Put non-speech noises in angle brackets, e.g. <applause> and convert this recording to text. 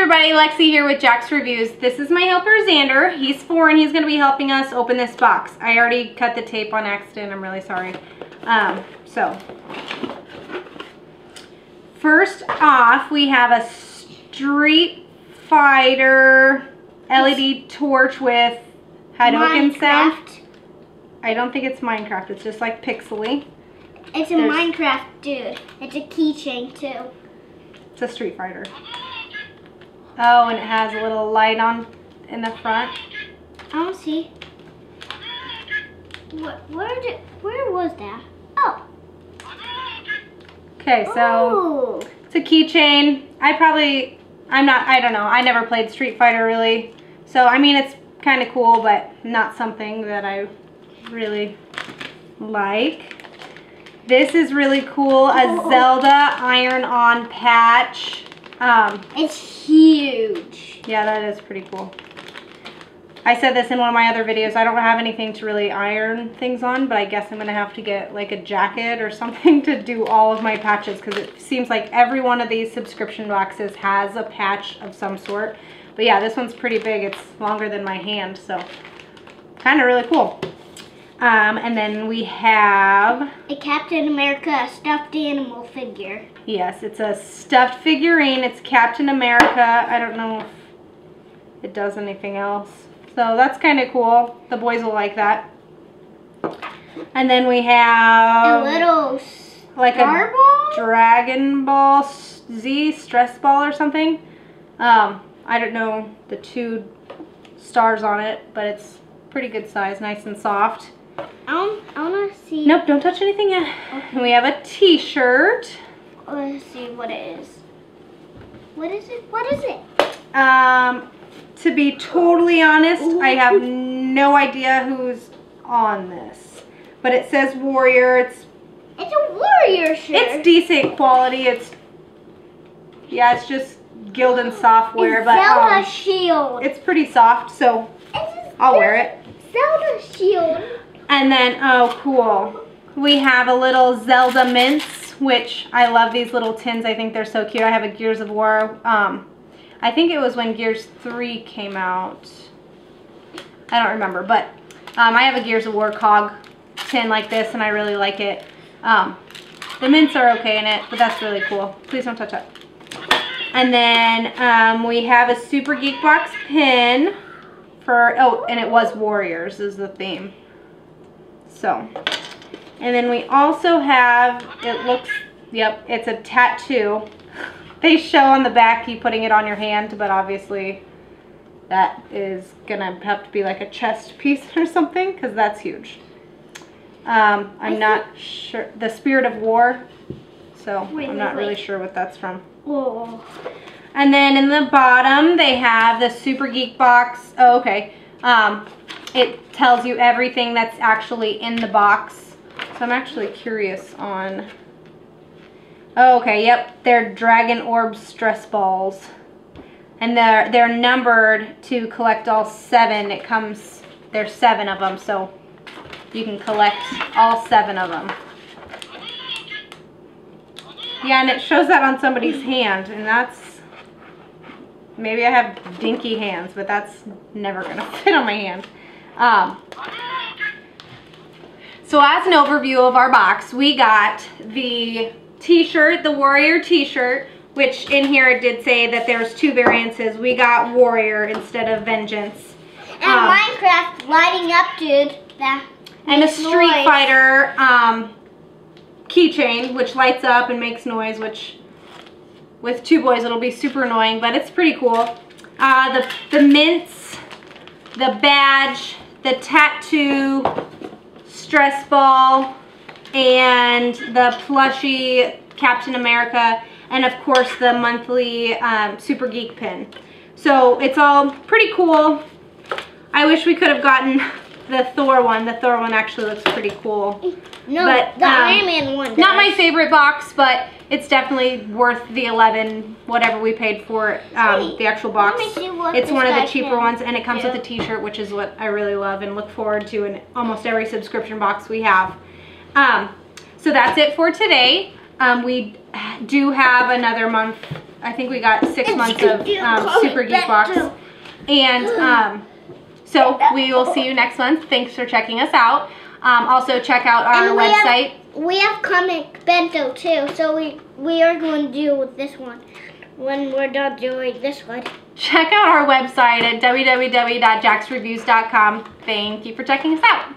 everybody, Lexi here with JAXT Reviews. This is my helper Xander. He's four and he's going to be helping us open this box. I already cut the tape on accident. I'm really sorry. Um, so, first off, we have a Street Fighter LED torch with Hadoken sound. Minecraft. I don't think it's Minecraft. It's just like pixely. It's a There's- Minecraft dude. It's a keychain too. It's a Street Fighter. Oh, and it has a little light on in the front. I don't see. What? Where did? Where was that? Oh. Okay, so Ooh. it's a keychain. I probably, I'm not, I don't know. I never played Street Fighter really. So, I mean, it's kind of cool, but not something that I really like. This is really cool. A Oh. oh, oh. Zelda iron-on patch. Um, It's huge. yeah, that is pretty cool. I said this in one of my other videos. I don't have anything to really iron things on, but I guess I'm going to have to get like a jacket or <laughs> something to do all of my patches because it seems like every one of these subscription boxes has a patch of some sort. But yeah, this one's pretty big. It's longer than my hand, so kind of really cool. Um, and then we have, A Captain America stuffed animal figure. yes, it's a stuffed figurine. It's Captain America. I don't know if it does anything else. So that's kind of cool. The boys will like that. And then we have a little like a ball? Dragon Ball Z stress ball or something. Um, I don't know the two stars on it, but it's pretty good size, nice and soft. I want, I want to see. Nope, don't touch anything yet. And we have a t-shirt. Let's see what it is. What is it? What is it? Um, to be totally honest, I have no idea who's on this. But it says Warrior. It's It's a warrior shirt. it's decent quality. It's yeah, it's just Gildan software, It's but Zelda um, shield. it's pretty soft, so I'll wear it. Zelda shield. And then oh cool, we have a little Zelda mints, which I love these little tins. I think they're so cute. I have a Gears of War. Um, I think it was when Gears 3 came out. I don't remember, but um, I have a Gears of War cog tin like this, and I really like it. Um, the mints are okay in it, but that's really cool. Please don't touch it. And then um, we have a Super Geek Box pin for, oh, and it was Warriors is the theme. So, and then we also have, it looks, yep, it's a tattoo. <laughs> They show on the back you putting it on your hand, but obviously that is gonna have to be like a chest <laughs> piece or something, because that's huge. Um, I'm not sure, the Spirit of War, so Wait, I'm wait, not really sure what that's from. Oh. And then in the bottom, they have the Super Geek box. Oh, okay. Um, it tells you everything that's actually in the box. So I'm actually curious on... Oh, okay, yep. They're Dragon Orb stress balls. And they're, they're numbered to collect all seven. It comes... There's seven of them, so you can collect all seven of them. Yeah, and it shows that on somebody's hand, and that's maybe I have dinky hands, but that's never gonna <laughs> fit on my hand. Um, so as an overview of our box, we got the t-shirt, the Warrior t-shirt, which in here it did say that there's two variances. We got Warrior instead of Vengeance. And Um, Minecraft lighting up, dude. That and a Street noise. Fighter um, keychain, which lights up and makes noise, which with two boys it'll be super annoying, but it's pretty cool. Uh, the, the mints, the badge, the tattoo, stress ball, and the plushie Captain America, and of course the monthly um, Super Geek pin. So it's all pretty cool. I wish we could have gotten the Thor one. The Thor one actually looks pretty cool. No, But, the um, Iron Man one. Not my favorite box, but it's definitely worth the 11, whatever we paid for um, the actual box. me see what It's one of the cheaper ones, and it comes with a t-shirt, which is what I really love and look forward to in almost every subscription box we have. Um, so that's it for today. Um, we do have another month I think we got six months of um, Super Geek Box. And <gasps> um, so we will see you next month. Thanks for checking us out. Um, also, check out our we have- website. We have comic bento too, so we we are going to do with this one when we're done doing this one. Check out our website at www.jaxtreviews.com. Thank you for checking us out.